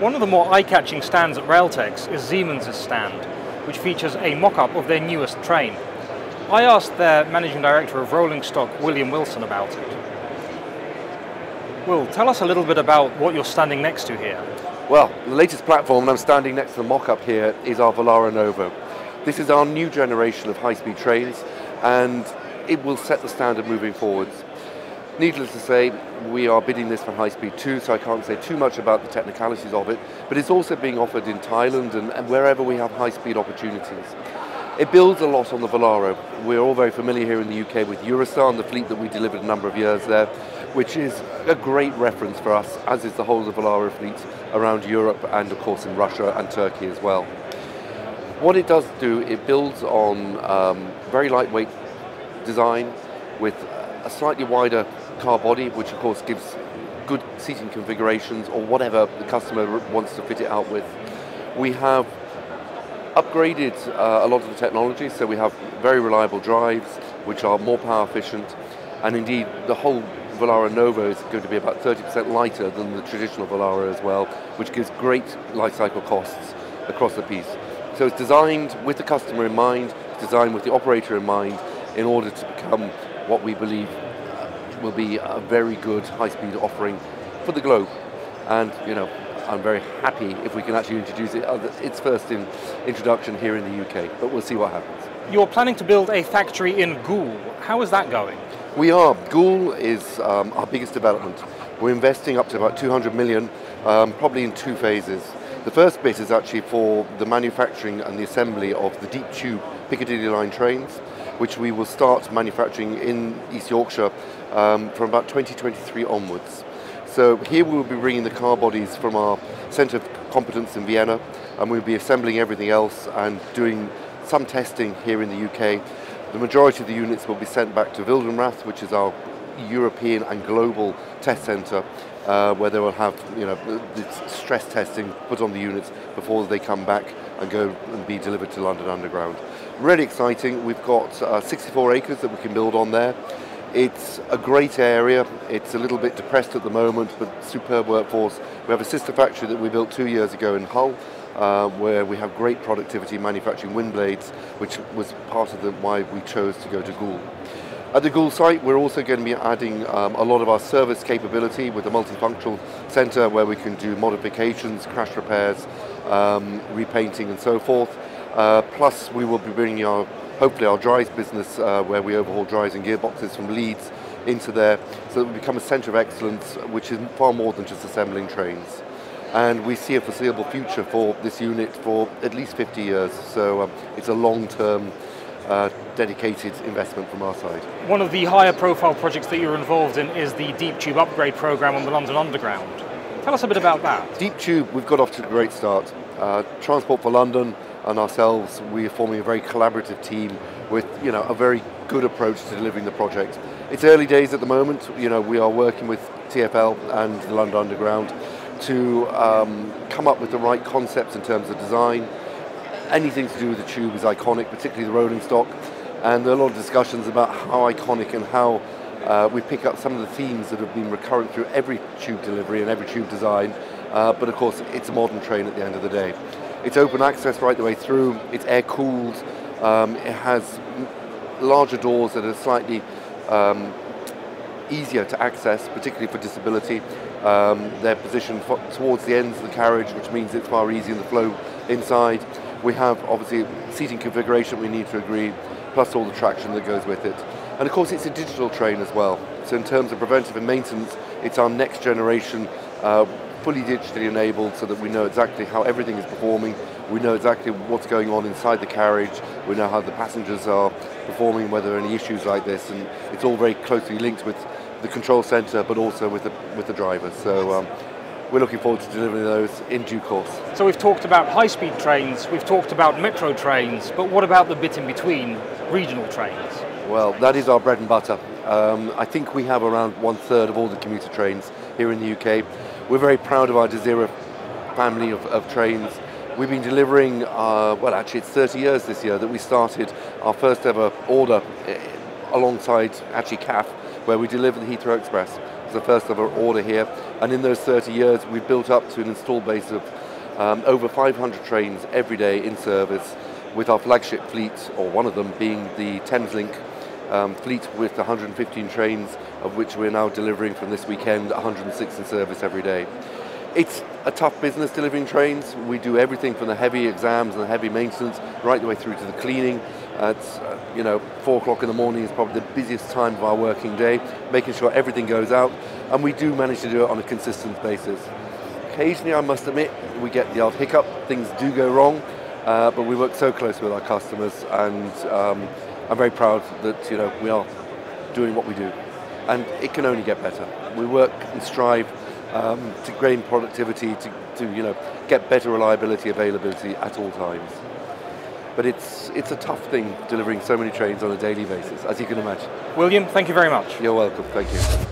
One of the more eye-catching stands at Railtex is Siemens' stand, which features a mock-up of their newest train. I asked their managing director of rolling stock, William Wilson, about it. Will, tell us a little bit about what you're standing next to here. Well, the latest platform, and I'm standing next to the mock-up here, is our Velaro Novo. This is our new generation of high-speed trains, and it will set the standard moving forwards. Needless to say, we are bidding this for high speed too, so I can't say too much about the technicalities of it, but it's also being offered in Thailand and, and wherever we have high speed opportunities. It builds a lot on the Velaro. We're all very familiar here in the UK with Eurostar the fleet that we delivered a number of years there, which is a great reference for us, as is the whole of the fleet around Europe and of course in Russia and Turkey as well. What it does do, it builds on um, very lightweight design with a slightly wider car body, which of course gives good seating configurations or whatever the customer wants to fit it out with. We have upgraded uh, a lot of the technology, so we have very reliable drives, which are more power efficient, and indeed the whole Velaro Novo is going to be about 30% lighter than the traditional Velaro as well, which gives great life cycle costs across the piece. So it's designed with the customer in mind, it's designed with the operator in mind, in order to become what we believe will be a very good high-speed offering for the globe. And you know, I'm very happy if we can actually introduce it, its first in introduction here in the UK, but we'll see what happens. You're planning to build a factory in Goole. How is that going? We are. Goole is um, our biggest development. We're investing up to about 200 million, um, probably in two phases. The first bit is actually for the manufacturing and the assembly of the deep tube Piccadilly line trains, which we will start manufacturing in East Yorkshire um, from about 2023 onwards. So here we will be bringing the car bodies from our centre of competence in Vienna and we'll be assembling everything else and doing some testing here in the UK. The majority of the units will be sent back to Wildenrath, which is our European and global test centre, uh, where they will have you know stress testing put on the units before they come back and go and be delivered to London Underground. Really exciting. We've got uh, 64 acres that we can build on there. It's a great area. It's a little bit depressed at the moment, but superb workforce. We have a sister factory that we built two years ago in Hull, uh, where we have great productivity manufacturing wind blades, which was part of the, why we chose to go to Goole. At the Goole site, we're also going to be adding um, a lot of our service capability with the multifunctional centre where we can do modifications, crash repairs, um, repainting and so forth. Uh, plus, we will be bringing our hopefully our drives business uh, where we overhaul drives and gearboxes from Leeds into there so that we become a centre of excellence which is far more than just assembling trains. And we see a foreseeable future for this unit for at least 50 years, so um, it's a long-term uh, dedicated investment from our side. One of the higher profile projects that you're involved in is the Deep Tube upgrade programme on the London Underground. Tell us a bit about that. Deep Tube, we've got off to a great start. Uh, Transport for London and ourselves, we are forming a very collaborative team with you know a very good approach to delivering the project. It's early days at the moment. You know we are working with TfL and the London Underground to um, come up with the right concepts in terms of design. Anything to do with the tube is iconic, particularly the rolling stock. And there are a lot of discussions about how iconic and how uh, we pick up some of the themes that have been recurrent through every tube delivery and every tube design. Uh, but of course, it's a modern train at the end of the day. It's open access right the way through. It's air cooled. Um, it has larger doors that are slightly um, easier to access, particularly for disability. Um, they're positioned towards the ends of the carriage, which means it's far easier in the flow inside. We have obviously seating configuration we need to agree, plus all the traction that goes with it. And of course, it's a digital train as well. So in terms of preventive and maintenance, it's our next generation uh, fully digitally enabled so that we know exactly how everything is performing, we know exactly what's going on inside the carriage, we know how the passengers are performing, whether any issues like this, and it's all very closely linked with the control centre but also with the, with the drivers. So um, we're looking forward to delivering those in due course. So we've talked about high-speed trains, we've talked about metro trains, but what about the bit in between, regional trains? Well, that is our bread and butter. Um, I think we have around one third of all the commuter trains here in the UK. We're very proud of our Desiro family of, of trains. We've been delivering, uh, well actually it's 30 years this year that we started our first ever order eh, alongside actually CAF where we delivered the Heathrow Express. It's the first ever order here And in those 30 years, we've built up to an install base of um, over 500 trains every day in service, with our flagship fleet, or one of them being the Thameslink um, fleet with 115 trains, of which we're now delivering from this weekend 106 in service every day. It's a tough business delivering trains. We do everything from the heavy exams and the heavy maintenance right the way through to the cleaning. At uh, you know four o'clock in the morning is probably the busiest time of our working day, making sure everything goes out, and we do manage to do it on a consistent basis. Occasionally, I must admit, we get the odd hiccup. Things do go wrong, uh, but we work so closely with our customers, and um, I'm very proud that you know we are doing what we do, and it can only get better. We work and strive um, to gain productivity, to, to you know get better reliability, availability at all times. But it's it's a tough thing delivering so many trains on a daily basis, as you can imagine. William, thank you very much. You're welcome. Thank you.